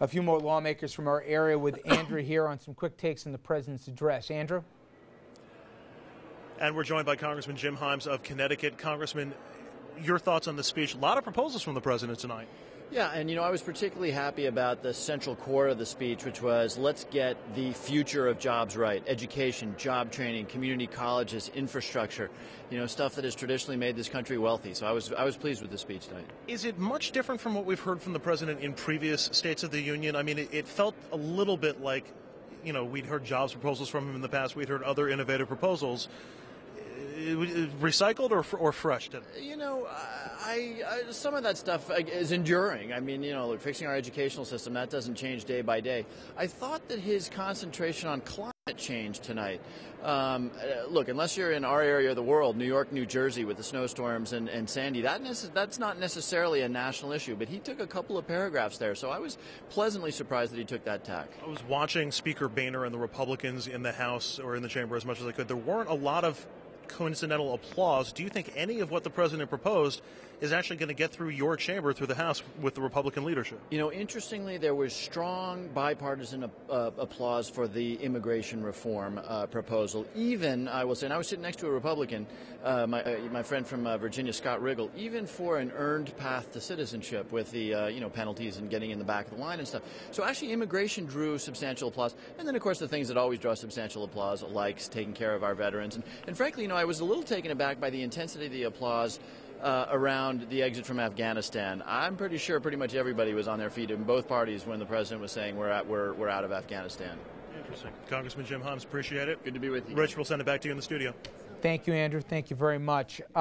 a few more lawmakers from our area with Andrew here on some quick takes in the president's address. Andrew? And we're joined by Congressman Jim Himes of Connecticut. Congressman, your thoughts on the speech? A lot of proposals from the president tonight. Yeah, and you know, I was particularly happy about the central core of the speech, which was let's get the future of jobs right education, job training, community colleges, infrastructure, you know, stuff that has traditionally made this country wealthy. So I was, I was pleased with the speech tonight. Is it much different from what we've heard from the president in previous states of the union? I mean, it, it felt a little bit like, you know, we'd heard jobs proposals from him in the past, we'd heard other innovative proposals recycled or or fresh? You know, I, I, some of that stuff is enduring. I mean, you know, look, fixing our educational system that doesn't change day by day. I thought that his concentration on climate change tonight. Um, uh, look, unless you're in our area of the world, New York, New Jersey, with the snowstorms and, and Sandy, that that's not necessarily a national issue. But he took a couple of paragraphs there, so I was pleasantly surprised that he took that tack. I was watching Speaker Boehner and the Republicans in the House or in the chamber as much as I could. There weren't a lot of coincidental applause. Do you think any of what the president proposed is actually going to get through your chamber, through the House, with the Republican leadership? You know, interestingly, there was strong bipartisan uh, applause for the immigration reform uh, proposal. Even, I will say, and I was sitting next to a Republican, uh, my, uh, my friend from uh, Virginia, Scott Rigell, even for an earned path to citizenship with the, uh, you know, penalties and getting in the back of the line and stuff. So actually, immigration drew substantial applause. And then, of course, the things that always draw substantial applause, like taking care of our veterans. And, and frankly, you know, I was a little taken aback by the intensity of the applause uh, around the exit from Afghanistan. I'm pretty sure pretty much everybody was on their feet in both parties when the president was saying we're at, we're, we're out of Afghanistan. Interesting. Congressman Jim Himes, appreciate it. Good to be with you. Rich, we'll send it back to you in the studio. Thank you, Andrew. Thank you very much. Uh,